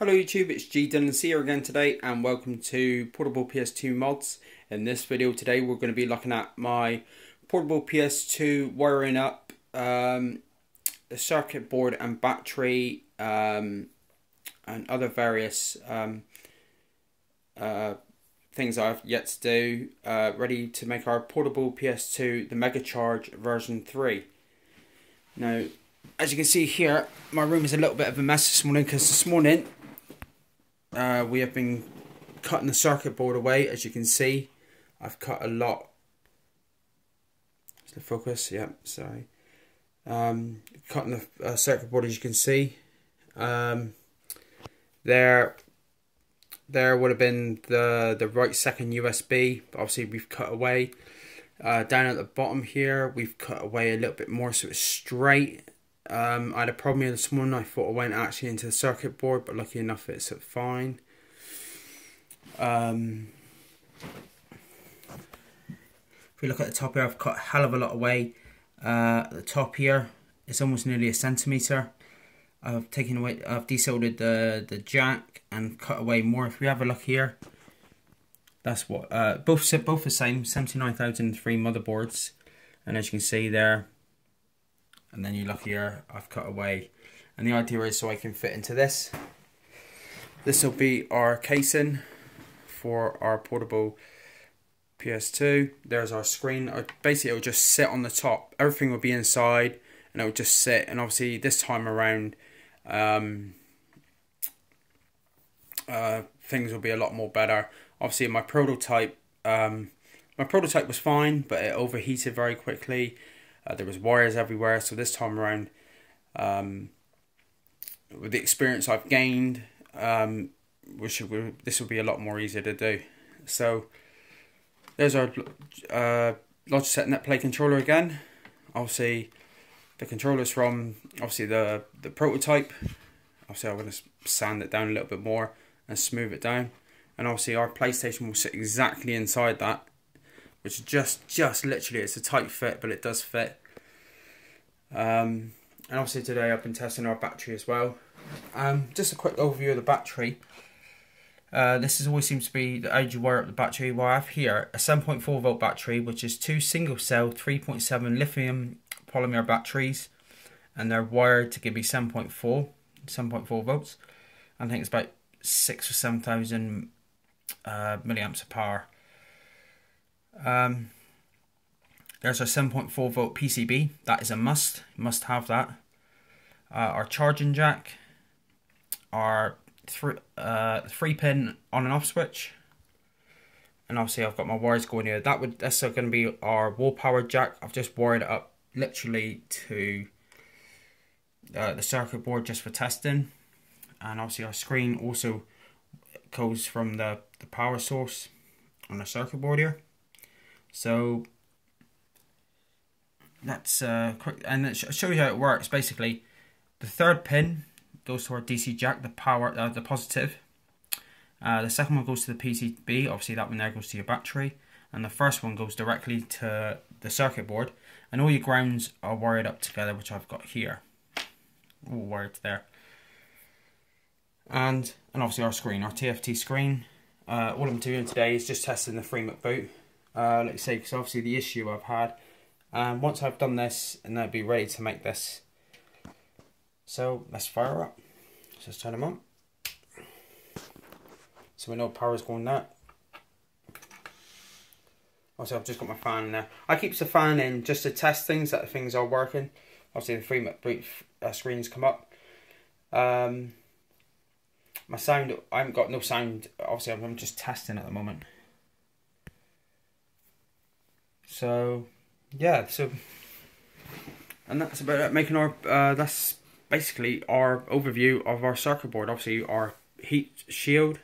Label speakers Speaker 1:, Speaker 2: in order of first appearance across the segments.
Speaker 1: Hello YouTube, it's G Dylan here again today and welcome to Portable PS2 Mods. In this video today we're going to be looking at my portable PS2 wiring up um, the circuit board and battery um, and other various um, uh, things I've yet to do uh, ready to make our portable PS2 the Mega Charge version 3. Now as you can see here my room is a little bit of a mess this morning because this morning uh, we have been cutting the circuit board away as you can see. I've cut a lot. The focus yeah sorry. Um, cutting the uh, circuit board as you can see. Um, there there would have been the the right second USB but obviously we've cut away. Uh, down at the bottom here we've cut away a little bit more so it's straight um, I had a problem here this morning. I thought I went actually into the circuit board, but lucky enough it's fine. Um, if we look at the top here, I've cut a hell of a lot away. Uh, the top here, it's almost nearly a centimetre. I've taken away, I've desoldered the, the jack and cut away more. If we have a look here, that's what, uh, both, both the same, 79,003 motherboards. And as you can see there, and then you look here I've cut away. And the idea is so I can fit into this. This will be our casing for our portable PS2 there's our screen. Uh, basically it will just sit on the top. Everything will be inside and it will just sit. And obviously this time around um, uh, things will be a lot more better. Obviously my prototype um, my prototype was fine but it overheated very quickly uh, there was wires everywhere. So this time around, um, with the experience I've gained, um, which this will be a lot more easier to do. So there's our uh, Logitech NetPlay controller again. Obviously, the controller's from obviously the the prototype. Obviously, I'm going to sand it down a little bit more and smooth it down. And obviously, our PlayStation will sit exactly inside that which just just literally it's a tight fit but it does fit. Um, and obviously today I've been testing our battery as well. Um, just a quick overview of the battery. Uh, this is always seems to be the age you wire up the battery. Well I have here a 7.4 volt battery which is two single cell 3.7 lithium polymer batteries and they're wired to give me 7.4 7.4 volts. I think it's about six or seven thousand uh, milliamps of power um, there's a 7.4 volt PCB. That is a must. Must have that. Uh, our charging jack. Our three, uh, three pin on and off switch. And obviously I've got my wires going here. That would that's going to be our wall power jack. I've just wired it up literally to uh, the circuit board just for testing. And obviously our screen also goes from the, the power source on the circuit board here. So that's uh, quick, and show you how it works. Basically, the third pin goes to our DC jack, the power, uh, the positive. Uh, the second one goes to the PCB. Obviously, that one there goes to your battery, and the first one goes directly to the circuit board. And all your grounds are wired up together, which I've got here, all wired there. And and obviously our screen, our TFT screen. Uh, all I'm doing today is just testing the Free McBoot uh, let's say, because obviously the issue I've had. And once I've done this, and I'll be ready to make this. So let's fire up. Let's turn them on. So we know power's going there. Also, I've just got my fan there. I keep the fan in just to test things that things are working. Obviously, the three brief uh, screens come up. Um, my sound, I haven't got no sound. Obviously, I'm just testing at the moment. So, yeah, so, and that's about it, making our, uh, that's basically our overview of our circuit board. Obviously, our heat shield,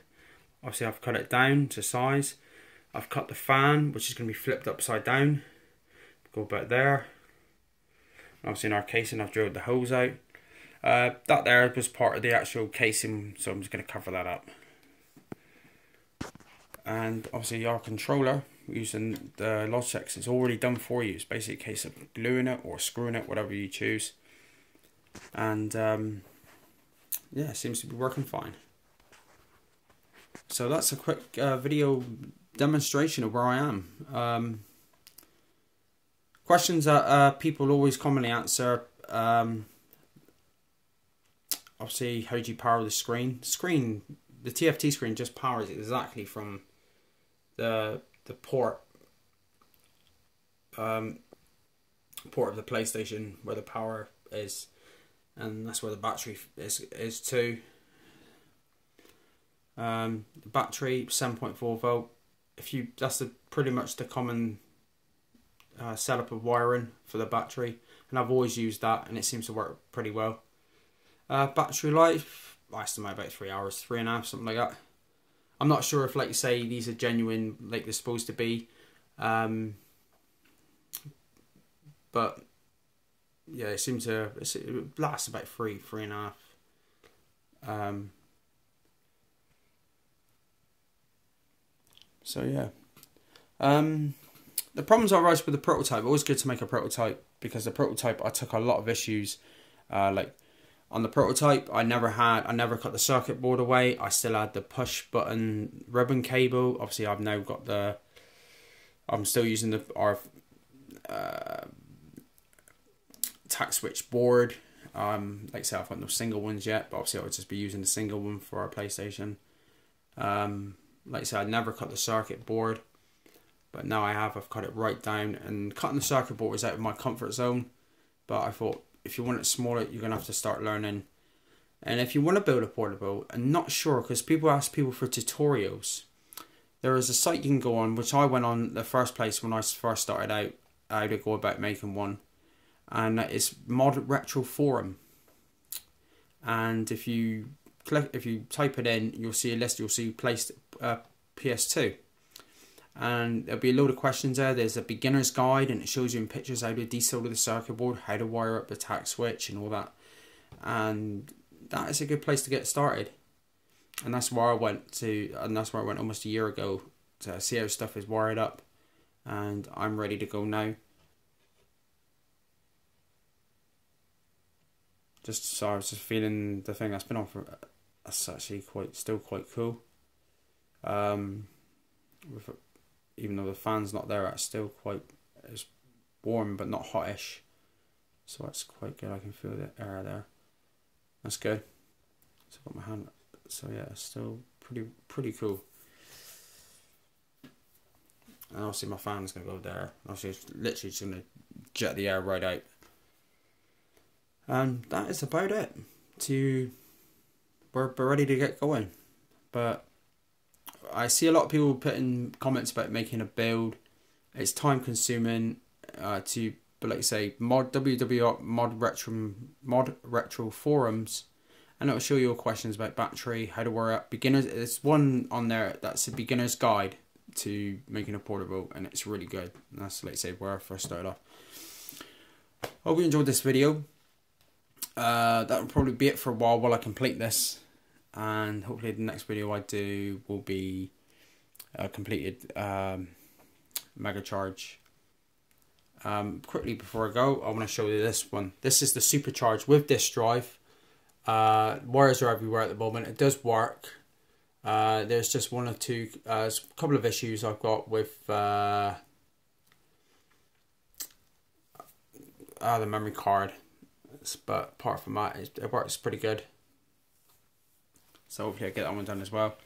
Speaker 1: obviously I've cut it down to size. I've cut the fan, which is going to be flipped upside down. Go about there. Obviously in our casing, I've drilled the holes out. Uh, that there was part of the actual casing, so I'm just going to cover that up. And obviously our controller, using the Logitech it's already done for you. It's basically a case of gluing it or screwing it, whatever you choose. And um, yeah, it seems to be working fine. so that's a quick uh, video demonstration of where I am. Um, questions that uh, people always commonly answer. Um, obviously, how do you power the screen? Screen, the TFT screen just powers exactly from the the port um, port of the PlayStation where the power is, and that's where the battery is is too. Um, the battery seven point four volt. If you that's the pretty much the common uh, setup of wiring for the battery, and I've always used that, and it seems to work pretty well. Uh, battery life, I estimate about three hours, three and a half, something like that. I'm not sure if, like you say, these are genuine, like they're supposed to be. Um, but yeah, it seems to it lasts about three, three and a half. Um, so yeah. Um, the problems I raised with the prototype, always good to make a prototype because the prototype I took a lot of issues. Uh, like on the prototype, I never had, I never cut the circuit board away. I still had the push button ribbon cable. Obviously, I've now got the, I'm still using the our uh, tact switch board. Um, like I said, I've got no single ones yet, but obviously I would just be using the single one for our PlayStation. Um, like I said, I never cut the circuit board, but now I have. I've cut it right down, and cutting the circuit board was out of my comfort zone. But I thought if you want it smaller, you're gonna have to start learning. And if you want to build a portable, I'm not sure because people ask people for tutorials. There is a site you can go on, which I went on the first place when I first started out. How to go about making one, and it's Mod Retro Forum. And if you click, if you type it in, you'll see a list. You'll see placed uh, PS2 and there'll be a load of questions there. There's a beginner's guide and it shows you in pictures how to desolder the circuit board, how to wire up the tact switch and all that. And that is a good place to get started. And that's where I went to, and that's where I went almost a year ago to see how stuff is wired up. And I'm ready to go now. Just so I was just feeling the thing that's been on for that's actually quite still quite cool. Um, with even though the fan's not there, it's still quite it's warm but not hotish. So that's quite good. I can feel the air there. That's good. So I've got my hand. So yeah, it's still pretty pretty cool. And obviously my fan's gonna go there. Obviously it's literally just gonna jet the air right out. And that is about it. To we're, we're ready to get going. But I see a lot of people putting comments about making a build. It's time consuming uh, to, but like I say, mod www mod retro mod retro forums, and it'll show you questions about battery, how to wire up beginners. There's one on there that's a beginner's guide to making a portable, and it's really good. And that's like I say where I first started off. Hope you enjoyed this video. Uh, that will probably be it for a while while I complete this and hopefully the next video I do will be a completed um, mega charge. Um, quickly before I go, I want to show you this one. This is the supercharge with disk drive. Uh, wires are everywhere at the moment. It does work. Uh, there's just one or two, uh, a couple of issues I've got with uh, uh, the memory card. But apart from that, it works pretty good. So hopefully I get that one done as well.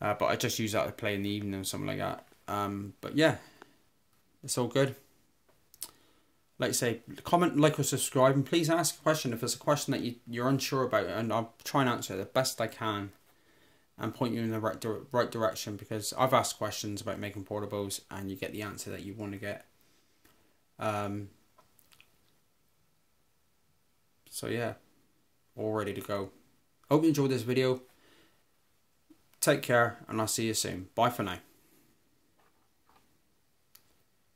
Speaker 1: Uh, but I just use that to play in the evening or something like that. Um, but yeah, it's all good. Like I say, comment, like, or subscribe, and please ask a question if there's a question that you, you're unsure about, and I'll try and answer it the best I can and point you in the right, di right direction because I've asked questions about making portables and you get the answer that you want to get. Um, so yeah, all ready to go. Hope you enjoyed this video. Take care and I'll see you soon. Bye for now.